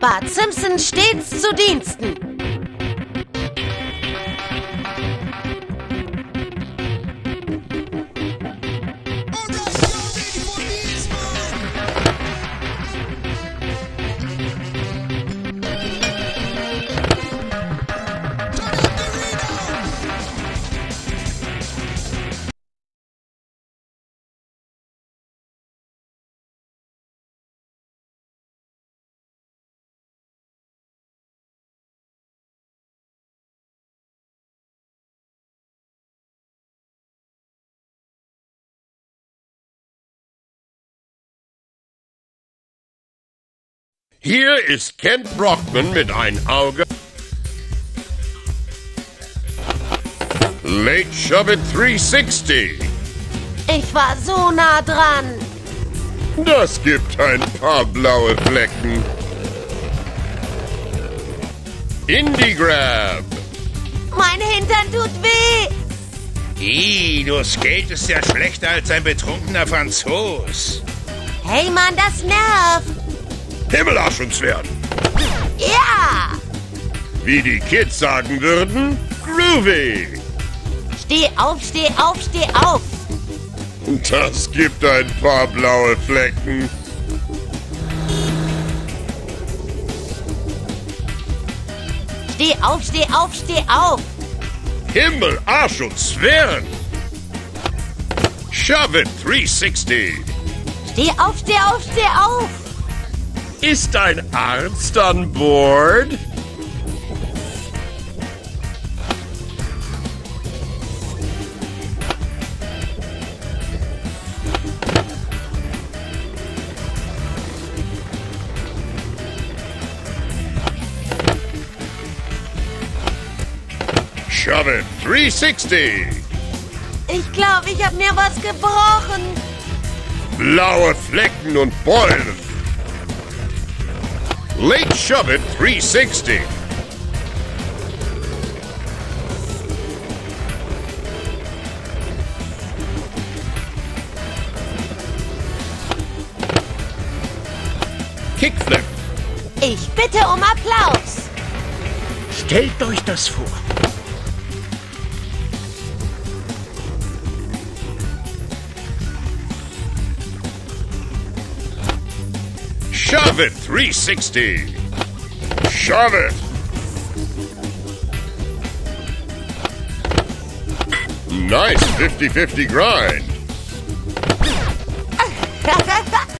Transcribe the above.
Bart Simpson stets zu Diensten. Hier ist Kent Brockman mit ein Auge. Late Shove It 360. Ich war so nah dran. Das gibt ein paar blaue Flecken. Indie Grab. Mein Hintern tut weh. Ih, du skatest ja schlechter als ein betrunkener Franzos. Hey Mann, das nervt. Werden. Ja. Wie die Kids sagen würden, groovy. Steh auf, steh auf, steh auf. Das gibt ein paar blaue Flecken. Steh auf, steh auf, steh auf. Himmel, Arsch und Zwirn. Shove it 360. Steh auf, steh auf, steh auf. Ist ein Arzt an Bord? Shove it 360. Ich glaube, ich habe mir was gebrochen. Blaue Flecken und Beulen. Late Shove It 360. Kickflip. Ich bitte um Applaus. Stellt euch das vor. Shove It 360. Shove it. Nice 50-50 grind.